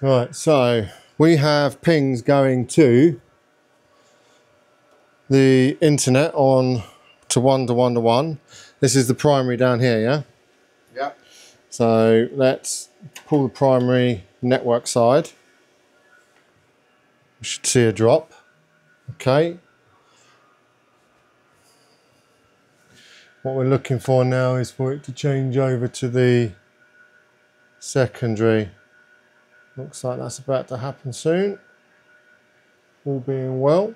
Right, so we have pings going to the internet on to one to one to one. This is the primary down here, yeah? Yeah. So let's pull the primary network side. We should see a drop. Okay. What we're looking for now is for it to change over to the secondary. Looks like that's about to happen soon. All being well.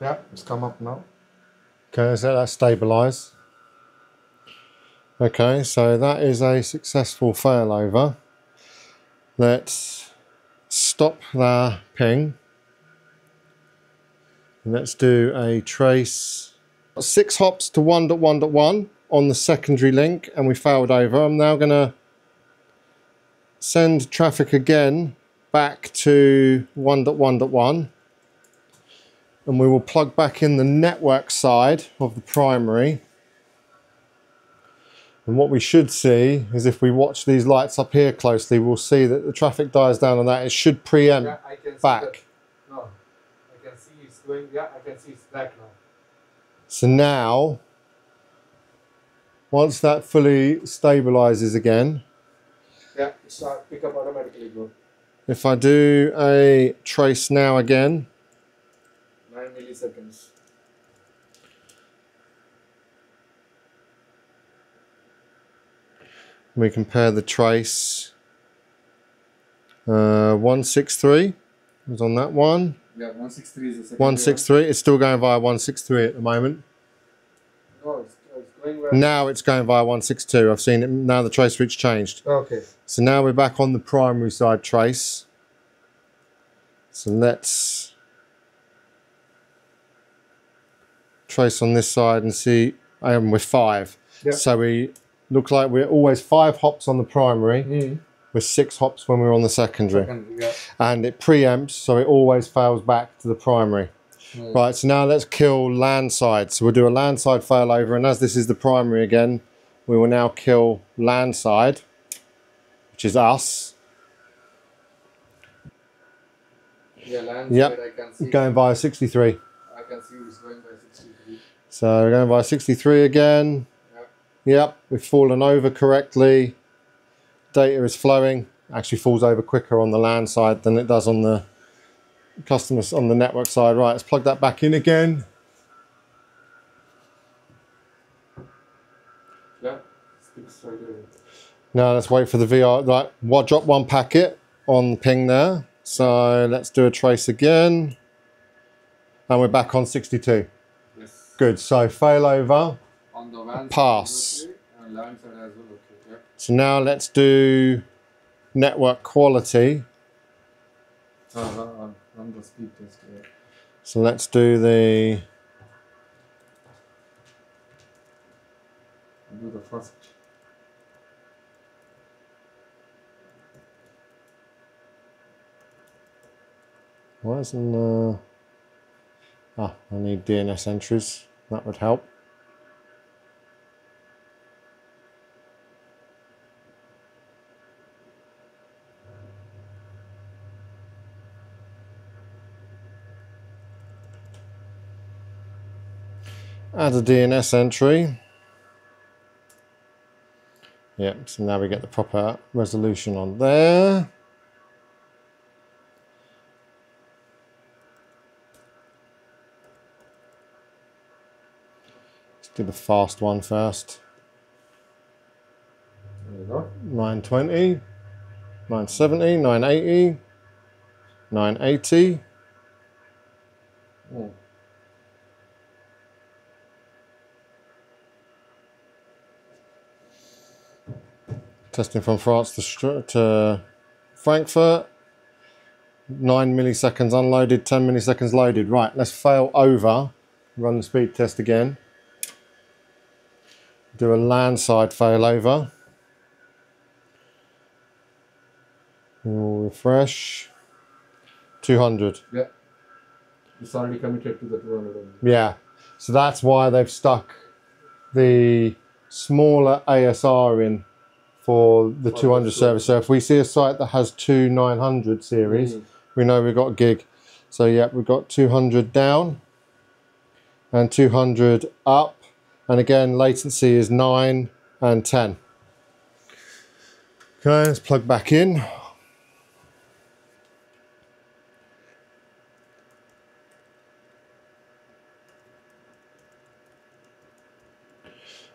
Yeah, it's come up now. Okay, so that's stabilized. Okay, so that is a successful failover. Let's stop the ping. And let's do a trace. Six hops to 1.1.1 on the secondary link and we failed over. I'm now going to send traffic again back to 1.1.1 and we will plug back in the network side of the primary. And what we should see is if we watch these lights up here closely, we'll see that the traffic dies down on that. It should preempt Yeah, I can back. No, I can see it's going. Yeah, I can see it's back now. So now, once that fully stabilizes again, Yeah, uh, pick up automatically, bro. if I do a trace now again, Nine milliseconds. We compare the trace. Uh, 163 was on that one. Yeah, one six three is the second. 163, it's still going via 163 at the moment. No, it's, it's going well. Now it's going via 162. I've seen it, now the trace routes changed. Okay. So now we're back on the primary side trace. So let's trace on this side and see, um, we're five. Yeah. So we look like we're always five hops on the primary, Mm. with six hops when we're on the secondary. Second, yeah. And it preempts, so it always fails back to the primary. Mm. Right, so now let's kill LAN side. So we'll do a LAN side failover, and as this is the primary again, we will now kill LAN side, which is us, Yeah, LAN Yep. side I can see. going via 63. I can see it's going by 63. So we're going via 63 again. Yep. We've fallen over correctly. Data is flowing. Actually falls over quicker on the LAN side than it does on the customers on the network side. Right, let's plug that back in again. Yeah, sticks right away. Now let's wait for the VR. Right, what drop one packet on the ping there. So let's do a trace again. And we're back on 62. Yes. Good. So failover. Pass. So now let's do network quality. So let's do the do the first. why isn't uh ah I need DNS entries. That would help. Add a DNS entry. Yep, so now we get the proper resolution on there. Let's do the fast one first. There you go. 920, 970, 980, 980. Mm. Testing from France to, to Frankfurt. 9 milliseconds unloaded, 10 milliseconds loaded. Right, let's fail over. Run the speed test again. Do a LAN side failover. We'll refresh. 200. Yeah. It's already committed to the 200 only. Yeah. So that's why they've stuck the smaller ASR in for the For 200 service. So if we see a site that has two 900 series, Mhm. we know we've got a gig. So yeah, we've got 200 down and 200 up. And again, latency is 9 and 10. Okay, let's plug back in.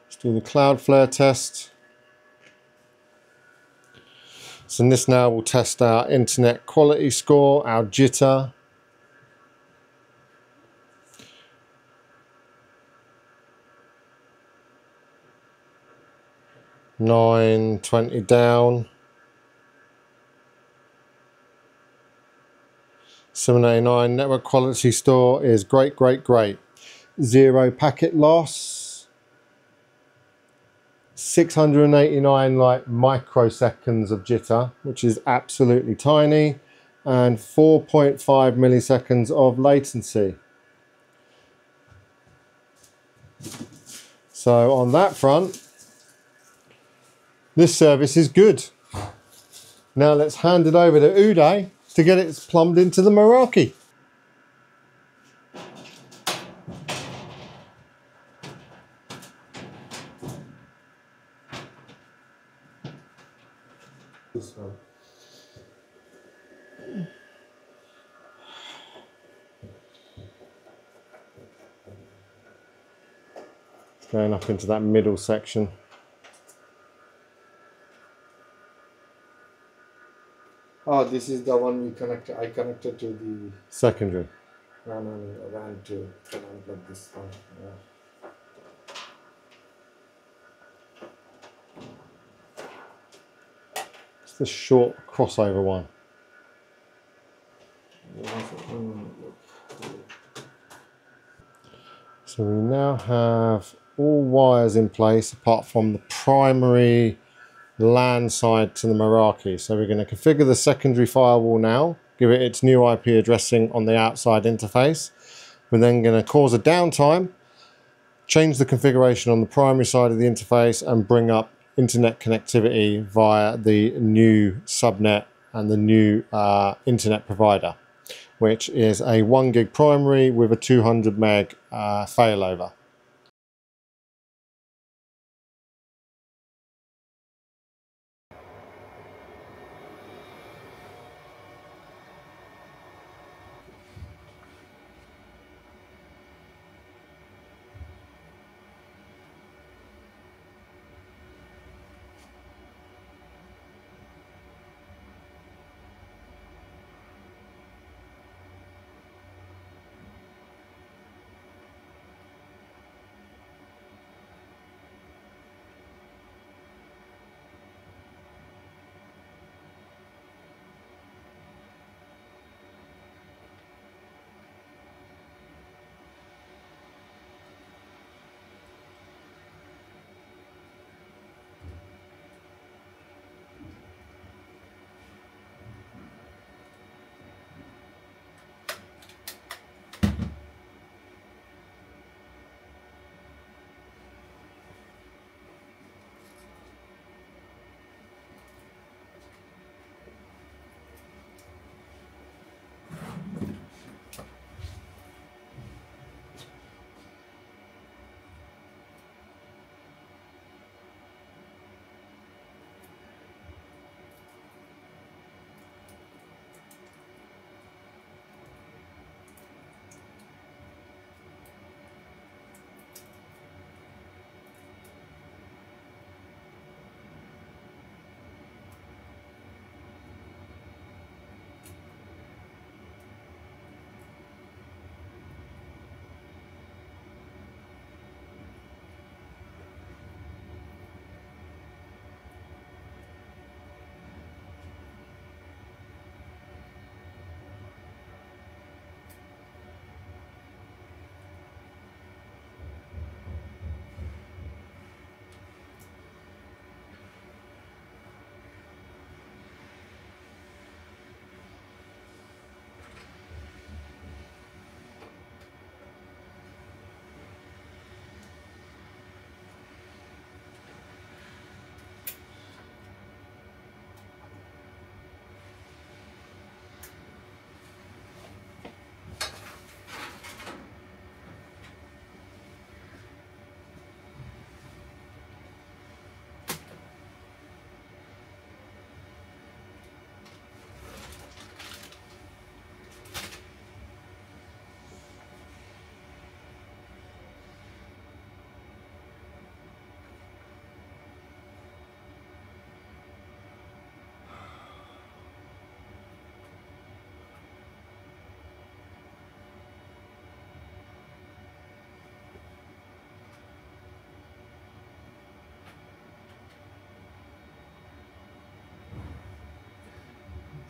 Let's do the Cloudflare test. So this now will test our internet quality score, our jitter. Nine twenty down. Seven eighty nine network quality store is great, great, great. Zero packet loss. 689 like microseconds of jitter, which is absolutely tiny, and 4.5 milliseconds of latency. So on that front, this service is good. Now let's hand it over to Uday to get it plumbed into the Meraki. This one. It's going up into that middle section. Oh, this is the one we connected. I connected to the Secondary. no, no, no, I ran to unplug this one. Yeah. The short crossover one. So we now have all wires in place apart from the primary LAN side to the Meraki. So we're going to configure the secondary firewall now, give it its new IP addressing on the outside interface. We're then going to cause a downtime, change the configuration on the primary side of the interface and bring up internet connectivity via the new subnet and the new uh, internet provider, which is a 1 gig primary with a 200 meg uh, failover.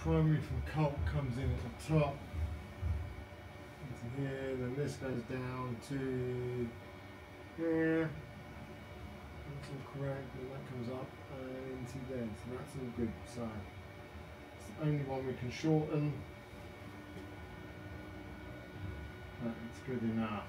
Primary from Colt comes in at the top into here, then this goes down to here. That's all correct, and that comes up and into there. So that's all good. So it's the only one we can shorten. That's good enough.